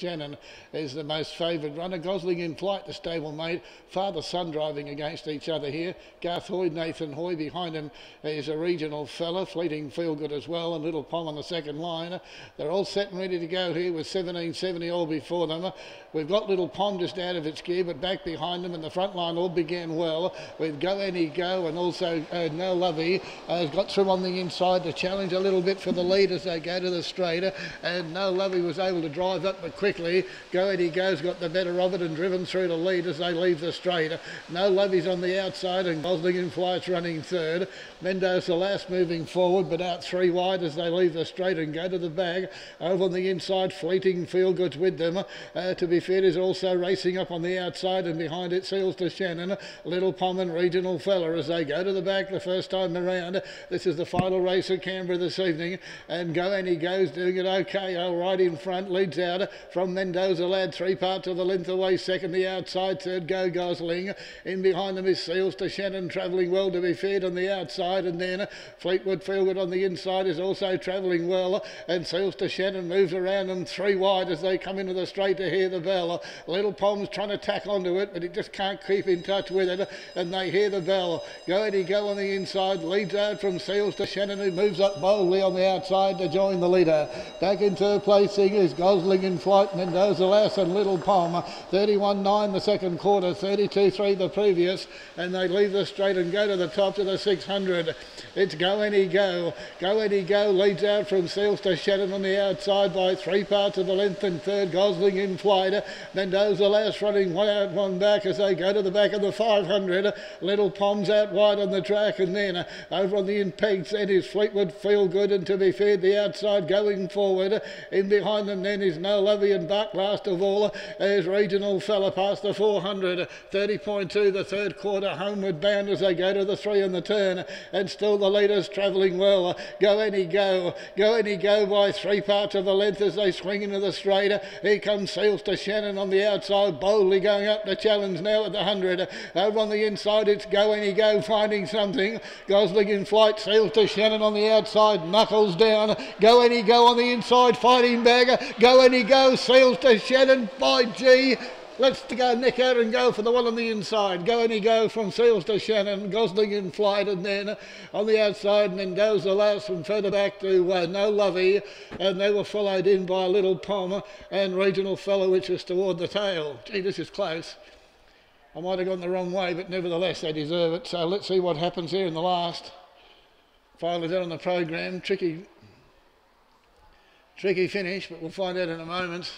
Shannon is the most favoured runner. Gosling in flight, the stablemate. Father son driving against each other here. Garth Hoy, Nathan Hoy behind him is a regional fella. Fleeting Feel Good as well, and Little Pom on the second line. They're all set and ready to go here with 1770 all before them. We've got Little Pom just out of its gear, but back behind them, and the front line all began well with Go Any Go, and also uh, No Lovey uh, has got through on the inside to challenge a little bit for the lead as they go to the straight. And No Lovey was able to drive up, but quick quickly. Go Eddie Go's got the better of it and driven through to lead as they leave the straight. No Lovey's on the outside and Gosling in flights running third. Mendoza the last moving forward but out three wide as they leave the straight and go to the bag. Over on the inside, Fleeting Feel Goods with them. Uh, to be fair, is also racing up on the outside and behind it Seals to Shannon. Little Pommon Regional Fella as they go to the back the first time around. This is the final race at Canberra this evening and Go and he goes doing it okay. All right in front, leads out from Mendoza Lass, three parts of the length away, second the outside, third go Gosling. In behind them is Seals to Shannon, travelling well to be fed on the outside, and then Fleetwood Fieldwood on the inside is also travelling well, and Seals to Shannon moves around them three wide as they come into the straight to hear the bell. Little Pom's trying to tack onto it, but it just can't keep in touch with it, and they hear the bell. Go Eddie Go on the inside, leads out from Seals to Shannon, who moves up boldly on the outside to join the leader. Back in third placing is Gosling in flight. Mendoza Lass and Little Palmer. 31-9 the second quarter, 32-3 the previous, and they leave the straight and go to the top to the 600. It's Go Any Go. Go Any Go leads out from Seals to Shannon on the outside by three parts of the length and third Gosling in flight. Mendoza Lass running one out, one back as they go to the back of the 500. Little Pom's out wide on the track and then over on the in pegs then is Fleetwood Feel Good and to be the outside going forward. In behind them then is No Lovey and Buck last of all as regional fella past the 400 30.2 the third quarter homeward bound as they go to the three in the turn and still the leaders travelling well. Go any go go any go by three parts of the length as they swing into the straight. Here comes Seals to Shannon on the outside boldly going up the challenge now at the 100 over on the inside it's go any go finding something. Gosling in flight Seals to Shannon on the outside knuckles down. Go any go on the inside fighting bagger go any go Seals to Shannon by G. Let's go neck out and go for the one on the inside. Go any go from Seals to Shannon, Gosling in flight, and then on the outside, Mendoza Lass from further back to uh, No Lovey, and they were followed in by a Little Palmer and Regional Fella, which was toward the tail. Gee, this is close. I might have gone the wrong way, but nevertheless, they deserve it. So let's see what happens here in the last. Is out on the program. Tricky, tricky finish, but we'll find out in a moment.